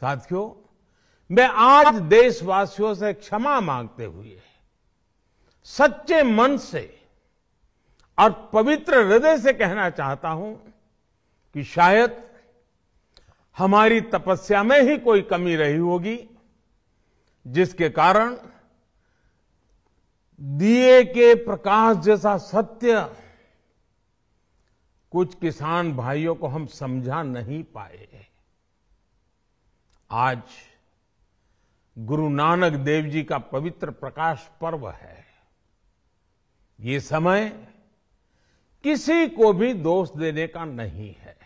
साथियों, मैं आज देशवासियों से क्षमा मांगते हुए सच्चे मन से और पवित्र हृदय से कहना चाहता हूँ कि शायद हमारी तपस्या में ही कोई कमी रही होगी, जिसके कारण दिए के प्रकाश जैसा सत्य कुछ किसान भाइयों को हम समझा नहीं पाए। आज गुरु नानक देव जी का पवित्र प्रकाश पर्व है। ये समय किसी को भी दोष देने का नहीं है।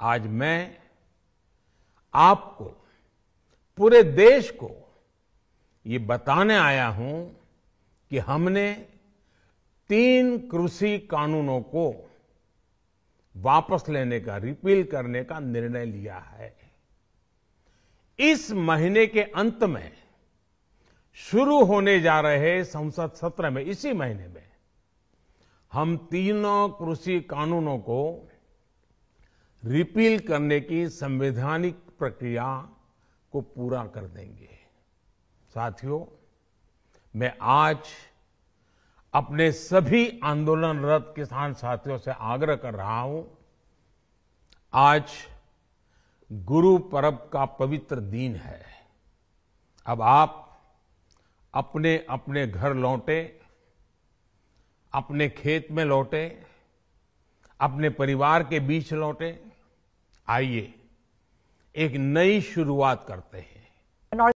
आज मैं आपको, पूरे देश को ये बताने आया हूँ कि हमने तीन कृषि कानूनों को वापस लेने का, रिपील करने का निर्णय लिया है। इस महीने के अंत में शुरू होने जा रहे संसद सत्र में, इसी महीने में, हम तीनों कृषि कानूनों को रिपील करने की संवैधानिक प्रक्रिया को पूरा कर देंगे। साथियों, मैं आज अपने सभी आंदोलनरत किसान साथियों से आग्रह कर रहा हूँ, आज गुरु पर्व का पवित्र दिन है। अब आप अपने अपने घर लौटे, अपने खेत में लौटे, अपने परिवार के बीच लौटे, आइए, एक नई शुरुआत करते हैं।